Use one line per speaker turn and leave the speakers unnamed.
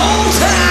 Old time.